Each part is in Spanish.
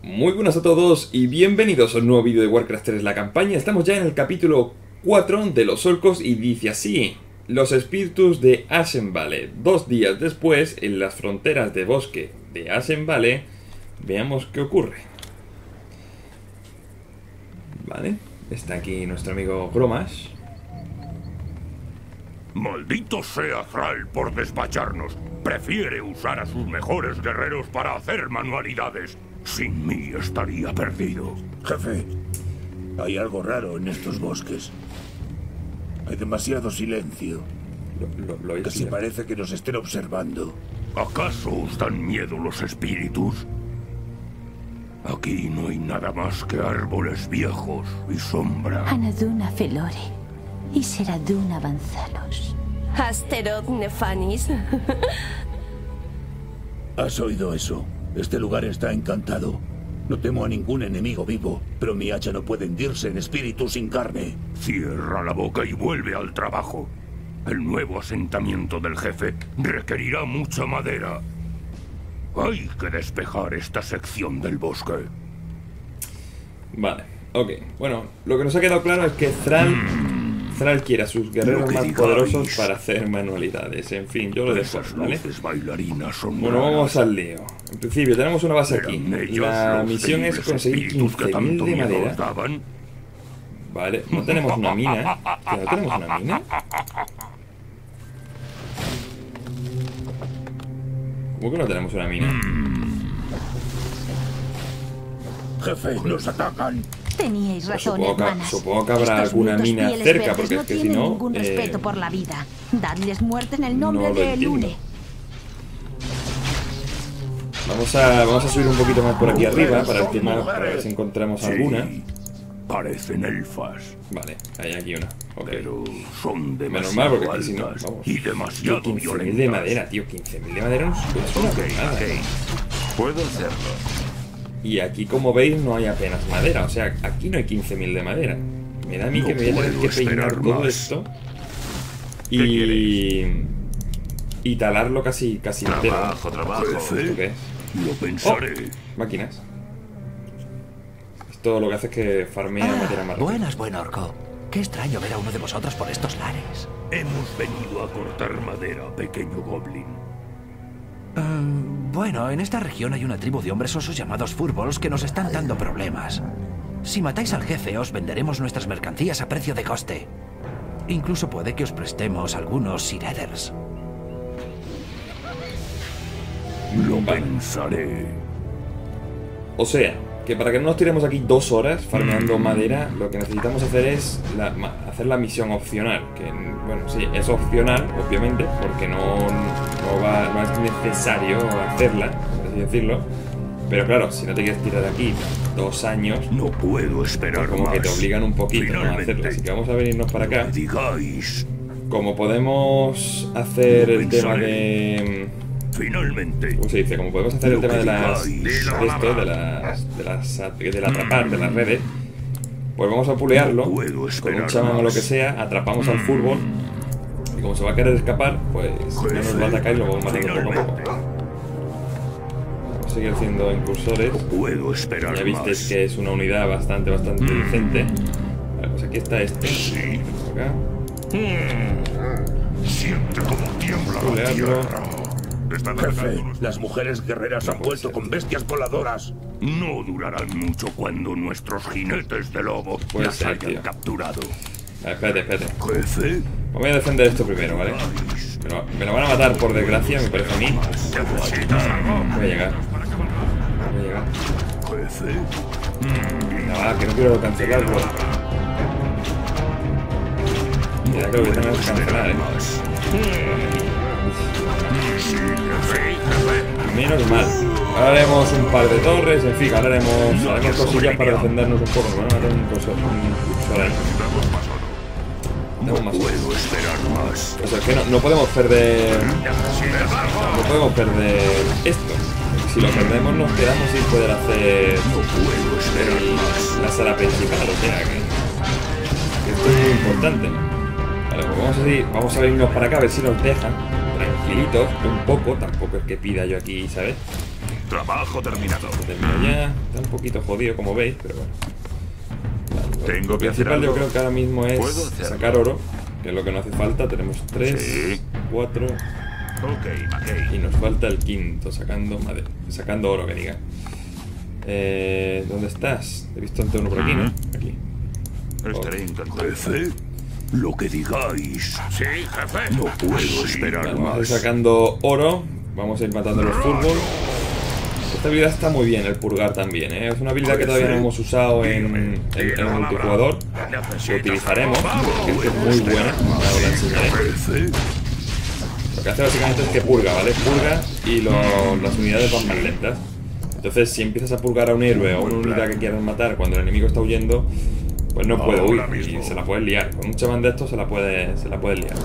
Muy buenas a todos y bienvenidos a un nuevo vídeo de Warcraft 3 La Campaña. Estamos ya en el capítulo 4 de los Orcos y dice así. Los espíritus de Ashen Valley. Dos días después, en las fronteras de bosque de Ashen Valley, veamos qué ocurre. Vale, está aquí nuestro amigo Gromash. Maldito sea Thrall por despacharnos. Prefiere usar a sus mejores guerreros para hacer manualidades. Sin mí estaría perdido. Jefe, hay algo raro en estos bosques. Hay demasiado silencio. Lo, lo, lo oís Casi parece que nos estén observando. ¿Acaso os dan miedo los espíritus? Aquí no hay nada más que árboles viejos y sombra. Anaduna Felore y Seraduna Avanzalos. Asteroth Nefanis. ¿Has oído eso? Este lugar está encantado. No temo a ningún enemigo vivo, pero mi hacha no puede hundirse en espíritu sin carne. Cierra la boca y vuelve al trabajo. El nuevo asentamiento del jefe requerirá mucha madera. Hay que despejar esta sección del bosque. Vale, ok. Bueno, lo que nos ha quedado claro es que Thrall, Thrall quiere a sus guerreros más poderosos para hacer manualidades. En fin, yo lo dejo, ¿vale? Bueno, vamos al lío. En principio, tenemos una base aquí. ¿Eran ellos La misión es conseguir espíritus que 15.000 tanto de madera. Vale, no tenemos una mina. ¿Que no tenemos una mina? ¿Cómo que no tenemos una mina? Jefe, nos atacan. Teníais razón, supongo que- hermanas. supongo que habrá Estos alguna mina cerca, porque no es que si tienen no, ningún eh, respeto por la vida. Dadles muerte en el nombre No de. Lune. Vamos a, vamos a subir un poquito más por aquí arriba para el tema, para ver si encontramos Sí, alguna. Parecen elfas, Vale, hay aquí una. Ok. pero son Menos mal, demasiado porque aquí si no, altas vamos. y Tío, demasiado 15.000 violentas. de madera, tío. 15.000 de madera es una burrada. Puedo hacerlo. Y aquí, como veis, no hay apenas madera. O sea, aquí no hay 15.000 de madera. Me da a mí No que me voy a tener que peinar todo más. esto. ¿Qué Y... Y talarlo casi, casi entero. Trabajo, trabajo. ¿Esto qué es? Lo pensaré. Máquinas. Esto lo que hace es que farmea Ah, madera más buenas, buen orco. Qué extraño ver a uno de vosotros por estos lares. Hemos venido a cortar madera, pequeño goblin. Ah, bueno, en esta región hay una tribu de hombres osos llamados furballs que nos están dando problemas. Si matáis al jefe, os venderemos nuestras mercancías a precio de coste. Incluso puede que os prestemos algunos Sireders. Lo pensaré. O sea, que para que no nos tiremos aquí dos horas farmeando Mm. madera, lo que necesitamos hacer es la- hacer la misión opcional. Que, bueno, sí, es opcional, obviamente, porque no, no, va, no es necesario hacerla, por así decirlo. Pero claro, si no te quieres tirar aquí dos años, No puedo esperar como más. que te obligan un poquito ¿no? a hacerla. Así que vamos a venirnos para acá. Digáis. Como podemos hacer Lo el tema de... Finalmente. ¿Cómo se dice? Como podemos hacer el tema de las. De esto, de las. De las. Del atrapar, de Mm. las redes. Pues vamos a pulearlo. No con un chamán o lo que sea. Atrapamos al Mm. fútbol. Y como se va a querer escapar, pues no nos va a atacar y lo vamos matando poco a poco. Vamos a seguir haciendo incursores. Puedo esperar Ya visteis que es una unidad bastante, bastante Mm. decente. Vale, pues aquí está este. Sí. Por acá. Siente como tiembla la tierra. Están Jefe, las mujeres guerreras han vuelto ser. con bestias voladoras. No durarán mucho cuando nuestros jinetes de lobo Puede las ser, hayan tío. capturado. Espérate, espérate. Jefe, Voy a defender esto primero, ¿vale? Me lo, me lo van a matar por desgracia, me parece a mí. Voy a llegar. Voy a llegar. Venga, va, que no quiero cancelarlo. Que lo que tengo que cancelar, eh. Menos mal. Ahora haremos un par de torres, en fin, ahora haremos, cosillas para defendernos un poco. Nos van a matar un cursor ahí. ¿Necesitamos más o no? Puedo esperar más. O sea, es que no, no podemos perder. No podemos perder esto. Si lo perdemos, nos quedamos sin poder hacer No puedo esperar más. la sala principal, o sea que, que esto es muy importante. Vale, pues vamos a, ir, vamos a irnos para acá a ver si nos dejan tranquilitos un poco, tampoco es que pida yo aquí, ¿sabes? Trabajo terminado. Termino ya. Está un poquito jodido, como veis, pero bueno. Tengo que hacer principal yo algo. creo que ahora mismo es sacar oro, que es lo que no hace falta. Tenemos 3, Sí. 4 Ok, McKay. y nos falta el quinto, sacando madera, sacando oro, que diga. Eh, ¿Dónde estás? He visto ante uno por aquí, ¿no? Aquí. Estaré encantado. Jefe, lo que digáis. Sí, jefe. No puedo esperar Vale, vamos más. sacando oro. Vamos a ir matando los fútbol. Esta habilidad está muy bien, el purgar también, ¿eh? Es una habilidad que todavía no hemos usado en, en, en el multijugador. Lo utilizaremos, que es muy buena. Ahora la enseñaré. Lo que hace básicamente es que purga, ¿vale? Purga y las unidades van más lentas. Entonces, si empiezas a purgar a un héroe o a una unidad que quieras matar cuando el enemigo está huyendo, pues no puede huir y se la puedes liar. Con un chamán de estos se la puede, se la puede liar.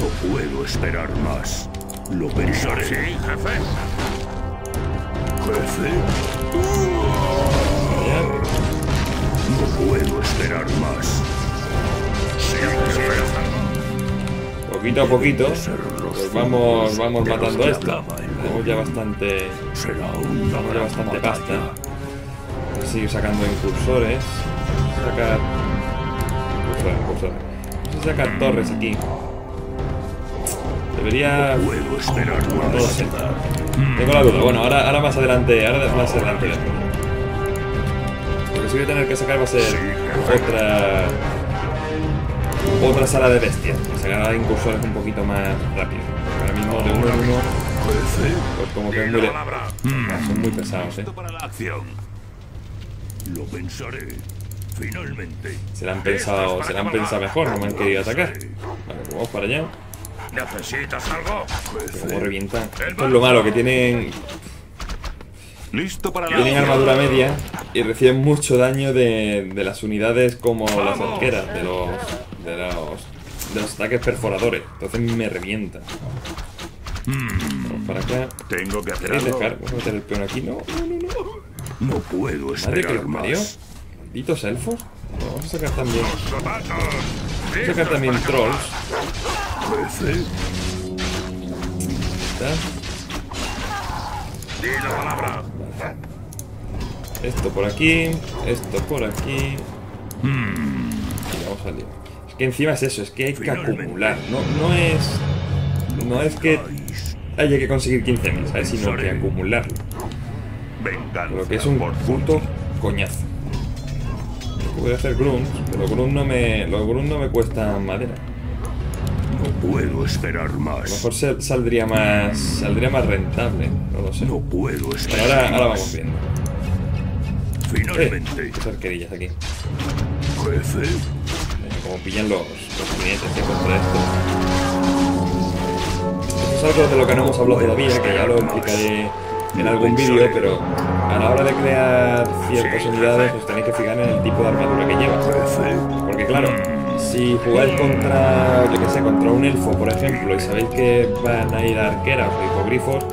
No puedo esperar más. Lo pensaré. Sí, jefe. Jefe, no puedo esperar más. Sí, jefe. Poquito a poquito, pues vamos, vamos matando que esto. Tenemos ya bastante, tenemos ya bastante pasta. Vamos a seguir sacando incursores. Vamos a sacar. Incursores, incursores. Vamos a sacar torres aquí. Debería. Puedo más. se- Tengo la duda. Bueno, ahora, ahora más adelante. Ahora más adelante. Lo que sí voy a tener que sacar va a ser otra. Otra sala de bestias. Que sacar incursores un poquito más rápido. Ahora mismo de uno en uno. Pues como que es muy, le- palabra. son muy pesados, eh. Lo pensaré. Finalmente. Se la han pensado, se la han pensado mejor, no me han querido atacar. Vale, pues vamos para allá. ¿Necesitas algo? Como revientan. Esto es lo malo, que tienen, Listo para tienen armadura media y reciben mucho daño de, de las unidades como las arqueras, de los, de los, de los ataques perforadores. Entonces me revientan. Vamos para acá. Tengo que hacer ¿Queréis algo. dejar? Vamos a meter el peón aquí. No, no, no, no. No puedo esperar más. Malditos elfos. Vamos a sacar también. Vamos a sacar también para Jefe, ¿Está? Esto por aquí, esto por aquí. Vamos al lío. Es que encima es eso, es que hay que acumular. No, no es. No es que haya que conseguir 15.000, ¿sabes? Sino que acumularlo. Lo que es un puto coñazo. Voy a hacer grunts, pero grunts no me. Los grunts no me cuestan madera. No puedo esperar A lo más. mejor saldría más. saldría más rentable. No lo sé. No puedo Pero esperar ahora, ahora más. vamos viendo. Eh, Finalmente. qué arquerillas aquí. Jefe, Eh, Como pillan los, los jinetes eh, contra esto. Esto es algo de lo que no hemos hablado todavía, que ya lo explicaré en algún vídeo, pero a la hora de crear ciertas unidades os tenéis que fijar en el tipo de armadura que llevas. Porque claro, si jugáis contra, yo que sé, contra un elfo, por ejemplo, y sabéis que van a ir arqueras o hipogrifos,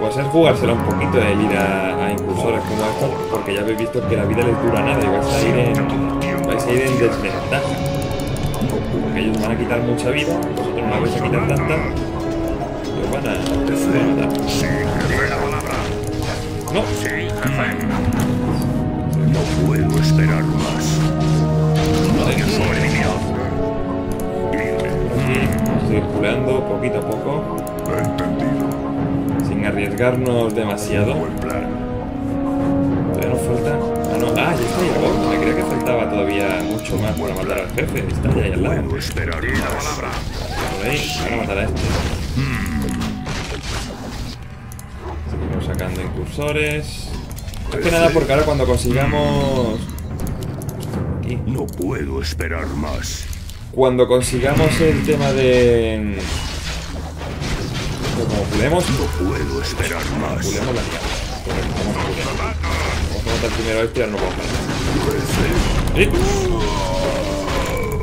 pues es jugársela un poquito el ir a, a impulsores como estos, porque ya habéis visto que la vida les dura nada y vais a ir en, vais a ir en desventaja. Porque ellos van a quitar mucha vida, vosotros no la vais a quitar tanta, y os van a, van a palabra. No, Sí. No puedo esperar más. Ir puleando poquito a poco, Entendido. sin arriesgarnos demasiado. Buen plan. Todavía nos falta. Ah, no, ah, ya está ahí el boss. Me creía que faltaba todavía mucho más para matar al jefe. Está ya ahí al lado. Ahora matar a este. Seguimos sacando incursores. Más que nada porque ahora cuando consigamos. Aquí. No puedo esperar más. Cuando consigamos el tema de. como pulemos, No puedo esperar más. pulemos la puleando. Vamos a matar primero a este y ahora no vamos a ¿Sí?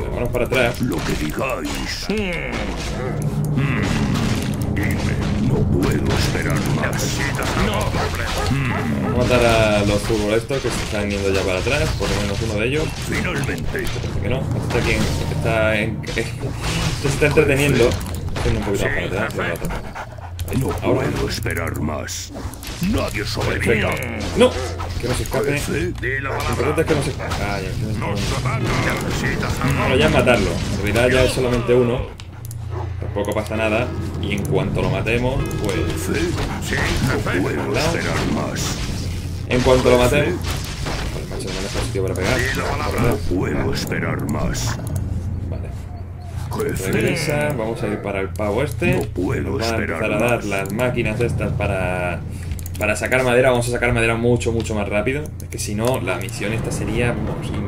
Vámonos para atrás. lo que digáis. Mm. Dime, no puedo esperar más. Vamos a matar a los futbolistas que se están yendo ya para atrás, por lo menos uno de ellos. Finalmente. Parece que no, está aquí, en- está en, se está entreteniendo. Haciendo un poquito más para atrás. No Ahora. puedo esperar más. Nadie sobrevive. ¡No! Que no se escape. Lo importante es que no se escape. Ah, ya, ya, Nos ya. matarlo. En realidad ya es solamente uno. Tampoco pasa nada. Y en cuanto lo matemos, pues... Sí, jefe. No. En cuanto lo matemos... Vale, macho, no me sitio para pegar. No puedo esperar más. Vale. Regresa, vamos a ir para el pavo este. No puedo Nos van a empezar a dar las máquinas estas para, para sacar madera. Vamos a sacar madera mucho, mucho más rápido. Es que si no, la misión esta sería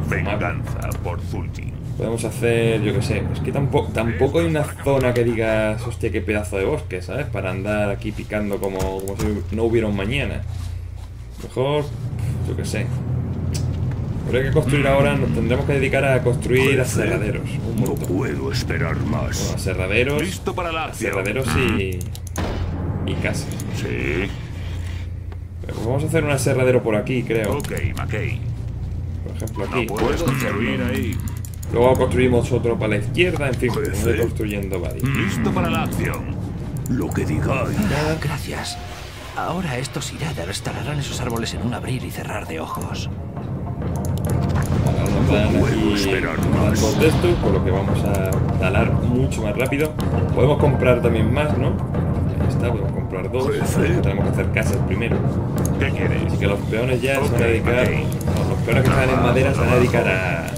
venganza por Zulti. Podemos hacer, yo qué sé, es que tampoco, tampoco hay una zona que digas, hostia, qué pedazo de bosque, ¿sabes? Para andar aquí picando como, como si no hubiera un mañana. Mejor, yo qué sé. Habría que construir ahora, nos tendremos que dedicar a construir aserraderos. Un No puedo esperar Bueno, más. aserraderos. Listo para la. Aserraderos y. y casas. Sí. Pero pues vamos a hacer un aserradero por aquí, creo. Ok, McKay. Por ejemplo, No aquí. puedes construir ahí. Luego construimos otro para la izquierda, en fin, Jefe. construyendo varios. Listo para la acción. Lo que digáis. Ah, gracias. Ahora estos Iraders talarán esos árboles en un abrir y cerrar de ojos. Ahora nos puedo aquí esperar más de estos, por lo que vamos a talar mucho más rápido. Podemos comprar también más, ¿no? Ahí está, podemos comprar dos. Tenemos que hacer casas primero. ¿Qué quieres? Así que los peones ya se van a dedicar. ok. no, los peones que están en madera se van a dedicar a.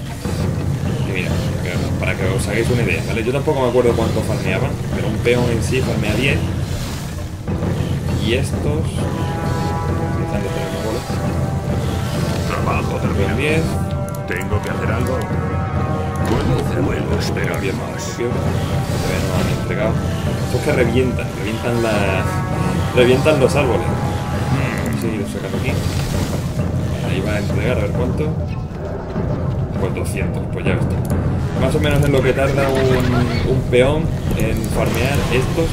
para que os hagáis una idea, ¿vale? Yo tampoco me acuerdo cuánto farmeaban, pero un peón en sí farmea 10. Y estos. Empiezan de. Trabajo terminado. 10. Tengo que hacer algo. Puedo esperar 10 más. Todavía no han entregado. Estos que revientan, revientan la. revientan los árboles. Vamos a seguir sacando aquí. Ahí va a entregar, a ver cuánto. Pues 200, pues ya está. Más o menos es lo que tarda un, un peón en farmear estos.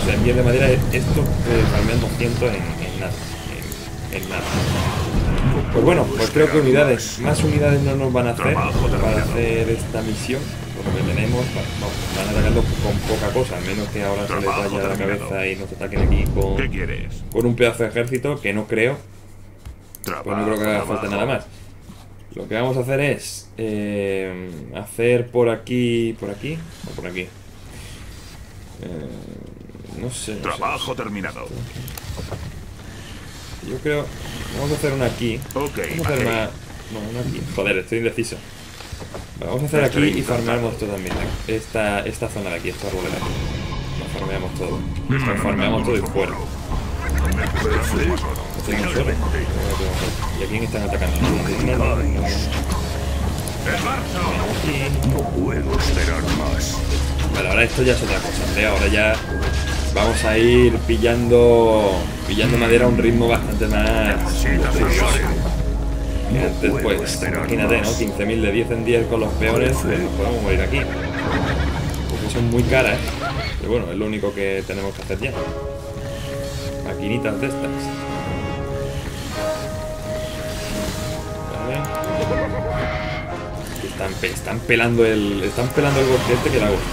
O sea, en vez de madera, estos eh, farmean 200 en, en nada. En, en nada. Pues bueno, pues creo que unidades, más unidades no nos van a hacer para hacer esta misión. Por lo que tenemos, va- vamos, van atacando con poca cosa, al menos que ahora se les vaya la cabeza y nos ataquen aquí con, ¿Qué quieres? con un pedazo de ejército, que no creo, pues no creo que haga falta nada más. Lo que vamos a hacer es eh, hacer por aquí, por aquí, o por aquí. Eh, no sé. no sé. Trabajo terminado. Yo creo. Vamos a hacer una aquí. Ok, Vamos a hacer una. No, una aquí. Joder, estoy indeciso. Vale, vamos a hacer aquí y farmeamos esto también. Esta, esta zona de aquí, esta arboleda. Lo farmeamos todo. Lo farmeamos todo y fuera. ¿Y a quién están atacando? No, puedo esperar más. Vale, ahora esto ya es otra cosa. Ahora ya vamos a ir pillando pillando madera a un ritmo bastante más antes, pues, imagínate, ¿no? más. 15.000 de 10 en 10 con los pues nos podemos morir aquí. Porque son muy caras, pero bueno, es lo único que tenemos que hacer ya. Maquinitas de estas. Están, pe- están pelando el. Están pelando el bosque este que da gusto.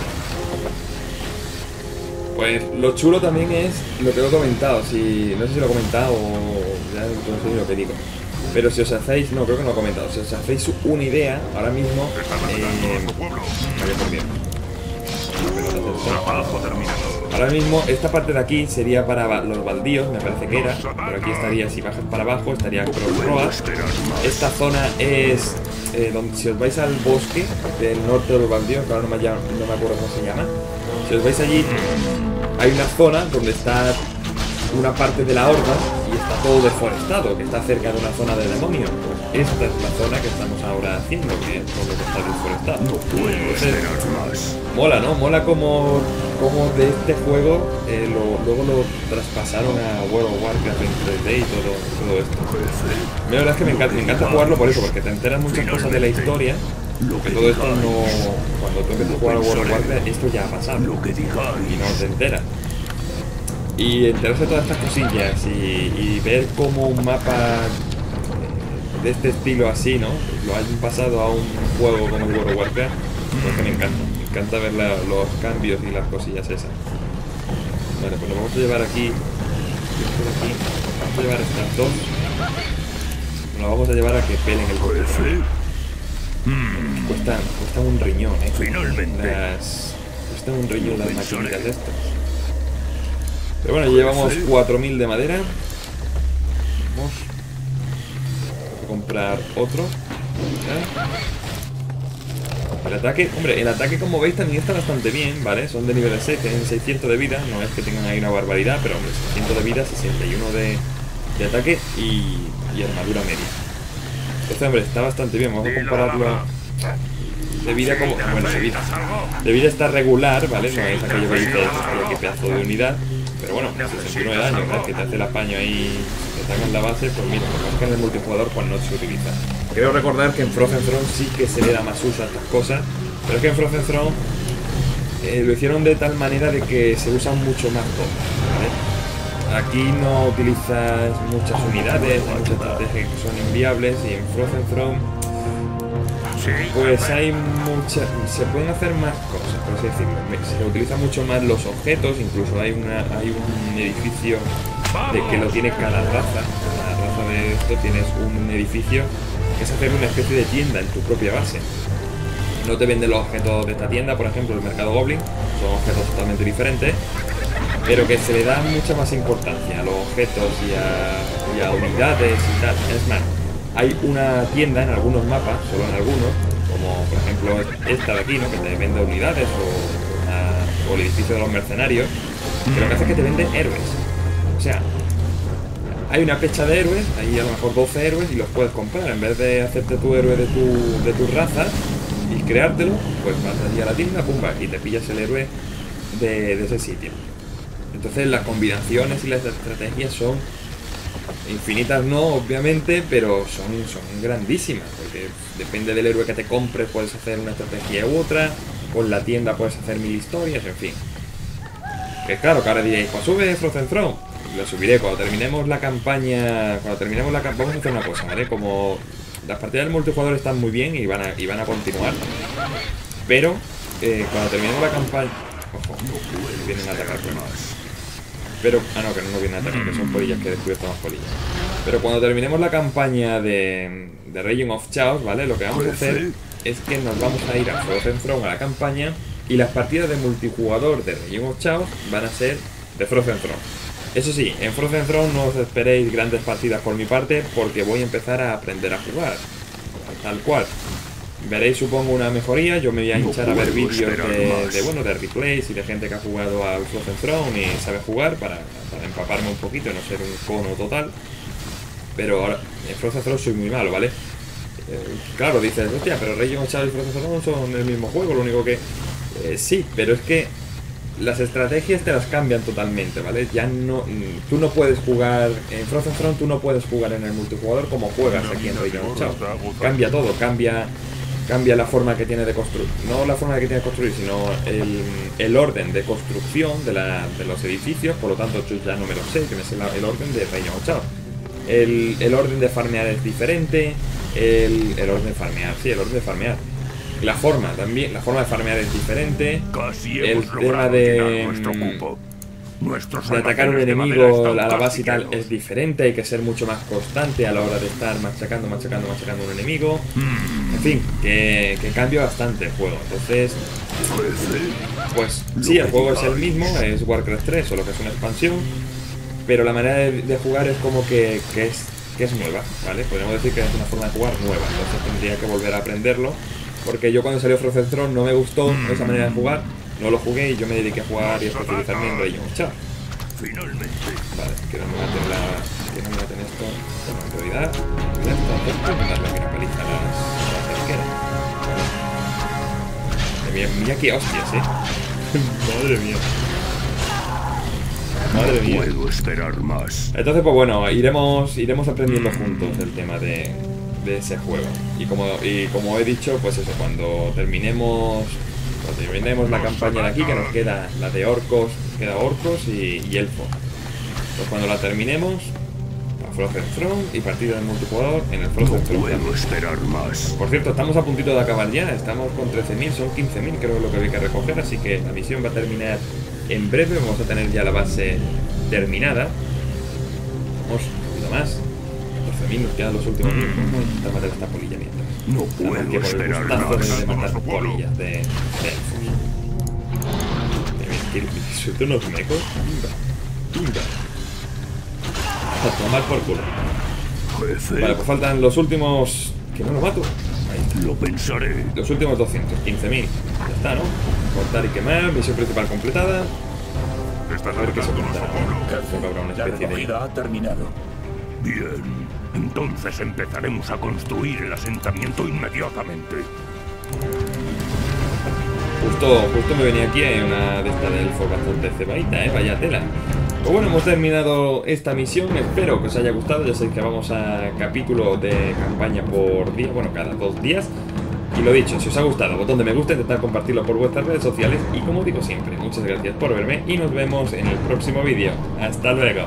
Pues lo chulo también es lo que he comentado, si. No sé si lo he comentado o ya no sé ni lo que digo. Pero si os hacéis. No, creo que no lo he comentado. Si os hacéis una idea, ahora mismo. Eh. Ahora mismo esta parte de aquí sería para los baldíos, me parece que era. Pero aquí estaría, si bajas para abajo, estaría Crossroads. Esta zona es eh, donde si os vais al bosque del norte de los baldíos, que ahora no me, no me acuerdo cómo se llama. Si os vais allí, hay una zona donde está una parte de la horda y está todo deforestado, que está cerca de una zona de demonio. Pues esta es la zona que estamos ahora haciendo, que es todo lo que está deforestado. No puedo Entonces, esperar más. Mola, ¿no? Mola como, como de este juego eh, lo- luego lo traspasaron a World of Warcraft en 3D y todo, todo esto. La verdad es que me encanta, me encanta jugarlo por eso, porque te enteras muchas cosas de la historia, lo que todo esto no... Cuando tú empiezas a jugar a World of Warcraft, esto ya ha pasado Lo que y no te enteras. Y enterarse de todas estas cosillas y, y ver cómo un mapa de este estilo así, ¿no? Lo hayan pasado a un juego como el World of Warcraft, pues que me encanta. Me encanta ver la- los cambios y las cosillas esas. Vale, pues lo vamos a llevar aquí. Aquí. Vamos a llevar estas dos. Lo vamos a llevar a que pelen el Jefe, cuesta, cuesta un riñón, eh. Finalmente. Las, cuesta un riñón las maquinitas estas. Pero bueno, llevamos Jefe. 4.000 de madera. Vamos. A comprar otro. El ataque, hombre, el ataque como veis también está bastante bien, ¿vale? Son de nivel 6, tienen 600 de vida, no es que tengan ahí una barbaridad, pero hombre, 600 de vida, 61 de, de ataque y, y armadura media. Entonces, hombre, está bastante bien, vamos a compararlo de vida como... Bueno, de vida. De vida está regular, ¿vale? No es aquello que "Hostia, qué pedazo de unidad. Pero bueno, 69 de daño, ¿verdad? Que te hace el apaño ahí, te sacan la base, pues mira, lo que pasa es que en el multijugador pues no se utiliza. Creo recordar que en Frozen Throne sí que se le da más uso a estas cosas, pero es que en Frozen Throne eh, lo hicieron de tal manera de que se usan mucho más cosas, ¿vale? Aquí no utilizas muchas unidades, muchas estrategias que son inviables y en Frozen Throne Pues hay muchas, se pueden hacer más cosas, por así decirlo. Se utilizan mucho más los objetos, incluso hay una, hay un edificio de que lo tiene cada raza. Cada raza de esto tienes un edificio que es hacer una especie de tienda en tu propia base. No te venden los objetos de esta tienda, por ejemplo, el mercado Goblin, son objetos totalmente diferentes, pero que se le da mucha más importancia a los objetos y a unidades y tal. Es más, hay una tienda en algunos mapas, solo en algunos, como por ejemplo esta de aquí, ¿no? que te vende unidades o, el edificio de los mercenarios, que lo que hace es que te vende héroes. O sea, hay una pecha de héroes, hay a lo mejor 12 héroes y los puedes comprar. En vez de hacerte tu héroe de tu, de tu raza y creártelo, pues vas allí a la tienda, pumba, y te pillas el héroe de, de ese sitio. Entonces las combinaciones y las estrategias son infinitas no, obviamente, pero son, son grandísimas, porque depende del héroe que te compres, puedes hacer una estrategia u otra, con la tienda puedes hacer mil historias, en fin. Que claro, que ahora diréis, pues sube Frozen Throne. Lo subiré cuando terminemos la campaña. Cuando terminemos la campaña. Vamos a hacer una cosa, ¿vale? Como las partidas del multijugador están muy bien y van a, y van a continuar. Pero eh, cuando terminemos la campaña. Ojo, vienen a atacar pues. Pero. Ah, no, que no nos vienen a atacar, que son polillas que he descubierto más polillas. Pero cuando terminemos la campaña de, de Region of Chaos, ¿vale? Lo que vamos a hacer es que nos vamos a ir a Frozen Throne a la campaña y las partidas de multijugador de Region of Chaos van a ser de Frozen Throne. Eso sí, en Frozen Throne no os esperéis grandes partidas por mi parte porque voy a empezar a aprender a jugar. Tal cual. Veréis supongo una mejoría, yo me voy a No hinchar a ver vídeos de, de, bueno, de replays y de gente que ha jugado al Frozen Throne y sabe jugar para, para empaparme un poquito y no ser un cono total. Pero ahora, en Frozen Throne soy muy malo, ¿vale? Eh, claro, dices, hostia, pero of Chaos y Frozen Throne son el mismo juego, lo único que... eh, sí, pero es que las estrategias te las cambian totalmente, ¿vale? Ya no... mm, Tú no puedes jugar... En Frozen Throne tú no puedes jugar en el multijugador como juegas aquí en of Chaos. Cambia todo, cambia... Cambia la forma que tiene de construir, no la forma que tiene de construir, sino el, el orden de construcción de, la- de los edificios, por lo tanto yo ya no me lo sé, que me sé la- el orden de of Chaos. El, el orden de farmear es diferente. El, el orden de farmear, sí, el orden de farmear. La forma también, la forma de farmear es diferente. Casi El tema de, nuestro cupo. Nuestros De atacar a un enemigo a la base y tal es diferente, hay que ser mucho más constante a la hora de estar machacando, machacando, machacando a un enemigo. En fin, que, que cambia bastante el juego. Entonces, pues sí, el juego es el mismo, es Warcraft 3, solo que es una expansión, pero la manera de, de jugar es como que, que es, que es nueva, ¿vale? Podríamos decir que es una forma de jugar nueva, entonces tendría que volver a aprenderlo, porque yo cuando salió Frozen Throne no me gustó esa manera de jugar, no lo jugué y yo me dediqué a jugar y a especializarme en Chaos. finalmente. Vale, que no me maten la... que no me maten esto, bueno, en realidad, esto es darle una paliza a las, a las arqueras. Mira, mira qué hostias, eh. Madre mía. Madre no mía. puedo esperar más. Entonces, pues bueno, iremos, iremos aprendiendo juntos el tema de, de ese juego. Y como, y como he dicho, pues eso, cuando terminemos, terminemos la campaña de aquí, que nos queda la de orcos, nos queda orcos y, y elfos. Pues cuando la terminemos, Frozen Throne y partida de multijugador en el No Frozen Throne. puedo también. esperar más. Por cierto, estamos a puntito de acabar ya, estamos con 13.000, son 15.000 creo que lo que hay que recoger, así que la misión va a terminar en breve vamos a tener ya la base terminada. Vamos, un poquito más. 12.000 nos quedan los últimos. Vamos a matar esta polilla mientras. No que puedo el esperar más. de matar polillas de, de que suelta unos mecos. Tumba, tumba. A tomar por culo. Jefe, Vale, pues faltan los últimos. Que no lo mato. Lo pensaré. Los últimos 200, 15.000. Ya está, ¿no? Cortar y quemar, misión principal completada. Estás A ver qué se cuenta. Supongo que habrá una La especie de. recogida ha terminado. Bien. Entonces empezaremos a construir el asentamiento inmediatamente. Justo, justo me venía aquí hay una de estas de elfos bastante cebaita, ¿eh? Vaya tela. Pues bueno, hemos terminado esta misión. Espero que os haya gustado. Ya sabéis que vamos a capítulo de campaña por día, bueno, cada dos días. Y lo dicho, si os ha gustado, botón de me gusta, intentar compartirlo por vuestras redes sociales. Y como digo siempre, muchas gracias por verme y nos vemos en el próximo vídeo. Hasta luego.